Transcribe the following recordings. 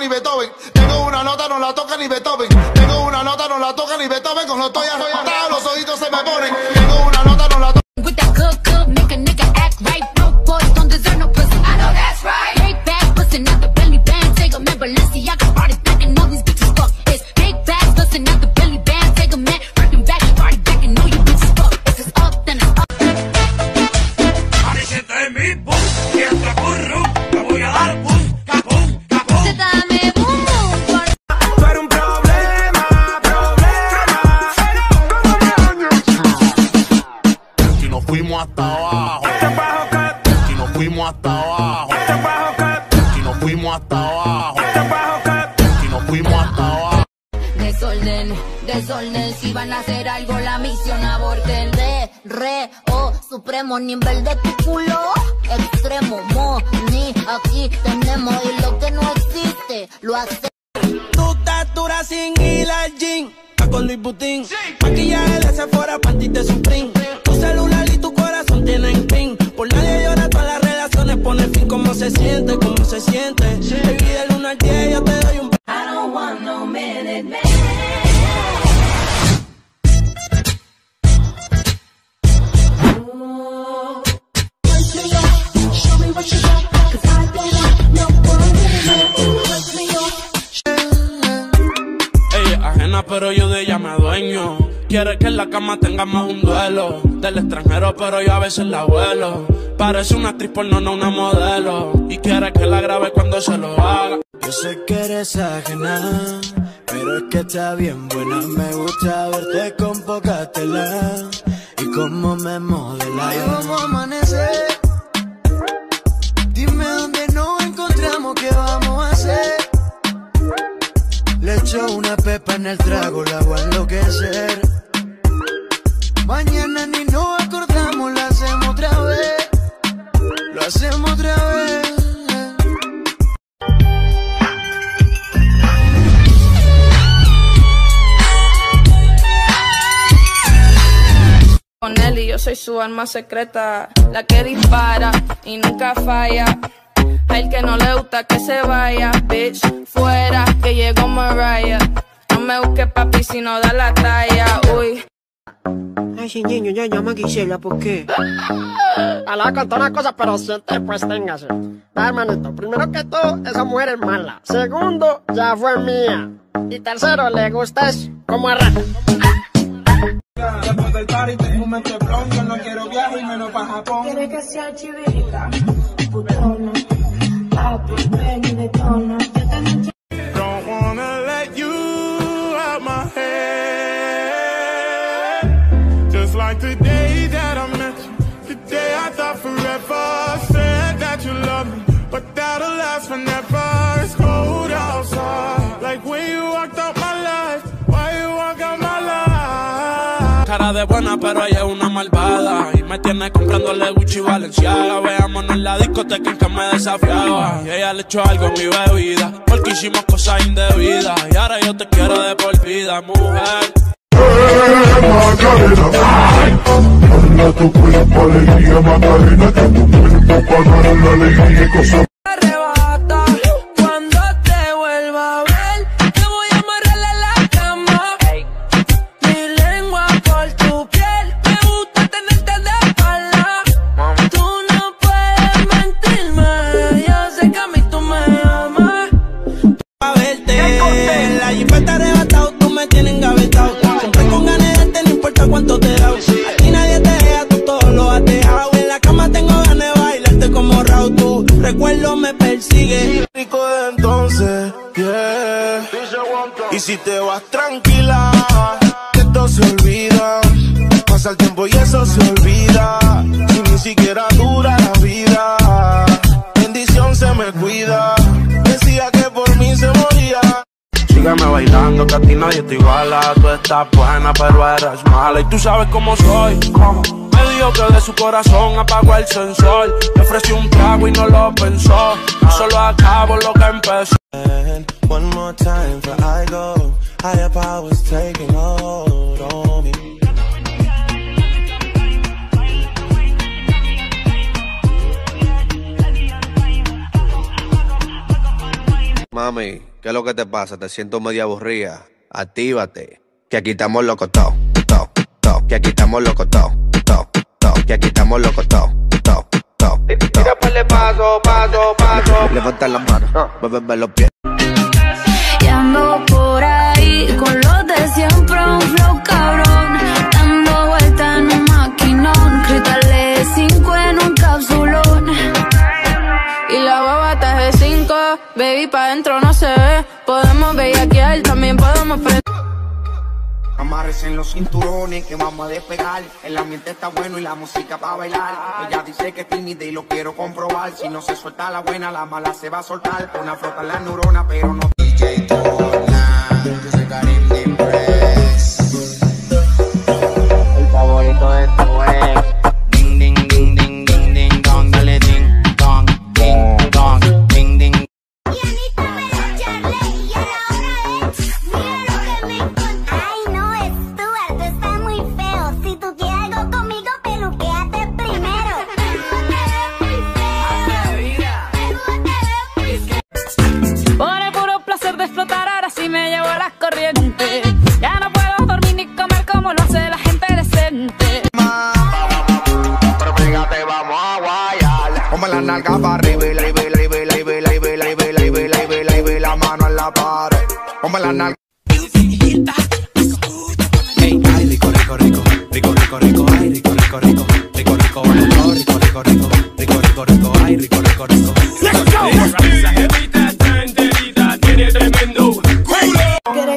ni Beethoven. Tengo una nota, no la toca ni Beethoven. Tengo una nota, no la toca ni Beethoven. Cuando estoy arrebatado, los ojitos se me ponen. Tengo una nota, no la toca. Hasta abajo. Y nos fuimos hasta abajo. Y nos fuimos hasta abajo. Y nos fuimos hasta abajo. Desorden, desorden, si van a hacer algo la misión aborten Re, re, oh, supremo nivel de tu culo Extremo, mo, ni, aquí tenemos Y lo que no existe, lo hace Tu estatura sin gym. Está con Luis Butín. Maquillaje de Sephora, panty de Supreme. Relaciones pone fin. ¿Cómo se siente? ¿Cómo se siente? Baby, del 1 al 10 yo te doy un... I don't want no minute man Ella es ajena, pero yo de ella me adueño. Quiere que en la cama tengamos un duelo. Del extranjero, pero yo a veces la vuelo. Parece una actriz porno, no una modelo. Y quiere que la grabe cuando se lo haga. Yo sé que eres ajena, pero es que está bien buena. Me gusta verte con poca tela y cómo me modela. Y vamos a amanecer. Dime dónde nos encontramos, qué vamos a hacer. Le echo una pepa en el trago, la hago enloquecer. Mañana ni nos acordamos, lo hacemos otra vez. Lo hacemos otra vez. Con él yo soy su alma secreta, la que dispara y nunca falla. A el que no le gusta que se vaya, bitch, fuera que llegó Mariah. No me busques papi si no da la talla, uy. Sí, niño, ya llama a Gisela, ¿por qué? A la contar una cosa, pero siente, pues téngase. Ah, hermanito, primero que todo, esa mujer es mala. Segundo, ya fue mía. Y tercero, le gusta es como arranca. Después del party tengo un mente blon, yo no quiero viajar y menos para Japón. Quiere que sea chivita, putona Papi, ven y detona day that I met you, the day I thought forever. Said that you love me, but that'll last forever. It's cold outside, like when you walked out my life. Why you walk out my life? Cara de buena, pero ella es una malvada. Y me tiene comprándole Gucci y Valenciaga. Veámonos en la discoteca en que me desafiaba. Y ella le echó algo en mi bebida. Porque hicimos cosas indebidas. Y ahora yo te quiero de por vida, mujer. Macarena, tu cuerpo alegría, Macarena, que tu cuerpo para dar la alegría y cosas. Recuerdo me persigue. Rico de entonces, yeah. Y si te vas tranquila, que esto se olvida. Pasa el tiempo y eso se olvida. Y ni siquiera dura la vida. Bendición se me cuida. Decía que por sígueme bailando, que a ti nadie te iguala. Tú estás buena, pero eres mala. Y tú sabes cómo soy. Me dijo que de su corazón apagó el sensor. Le ofrecí un trago y no lo pensó. Yo solo acabo lo que empezó. One more time for I go. Higher powers taking hold on me. Mami, ¿qué es lo que te pasa? Te siento media aburrida. Actívate. Que aquí estamos locos todos, todos, todos. Que aquí estamos locos todos. Que aquí estamos locos todos, todos, todos. Tira para paso, paso, paso. Levanta las manos, muéveme los pies. Y ando por ahí con los de siempre, un flow cabrón. Dando vuelta en un maquinón. Cristales 5 en un capsulón. Y la baba está de 5, baby, pa' dentro no se ve. Podemos bellaquear, también podemos prender. Amarres en los cinturones que vamos a despegar. El ambiente está bueno y la música para bailar. Ella dice que es tímida y lo quiero comprobar. Si no se suelta la buena, la mala se va a soltar. Una frota en la neurona, pero no. DJ corrientes. Ya no puedo dormir ni comer como lo hace la gente decente. Pero fíjate, vamos a guayar. Ponme la nalga para arriba y la y la y la y la y la y la y la y la y la y la y la y la y la mano en la pared. Ponme la nalga. Rico, rico, rico, rico, rico, rico, ay, rico, rico, rico, rico, rico, rico, rico, rico, rico, rico, rico, rico, ay, rico, rico, rico. Esa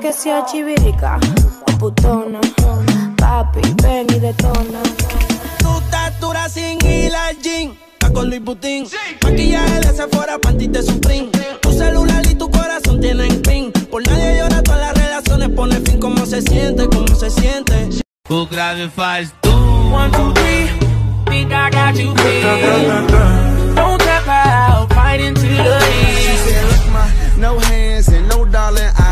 que sea chivirica o putona. Papi, ven y detona. Tu estatura sin al gym, está con Luis Butín. Maquillaje de Sephora, panty de Supreme. Tu celular y tu corazón tienen pin. Por nadie llora, todas las relaciones pone fin. ¿Cómo se siente? ¿Cómo se siente? O grave faz tu One, two, three Think I got you feel Don't tap out Fight into the heat No hands and no darling, I.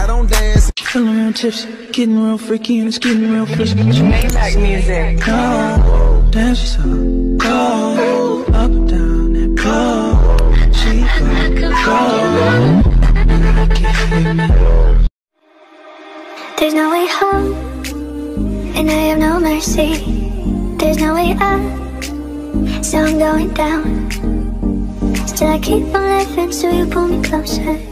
Feeling real tipsy, getting real freaky and it's getting real frisky. Maybach music. Go, dance yourself. Go, up and down that pole. She go, go. I can hear. There's no way home, and I have no mercy. There's no way up, so I'm going down. Still, I keep on living, so you pull me closer.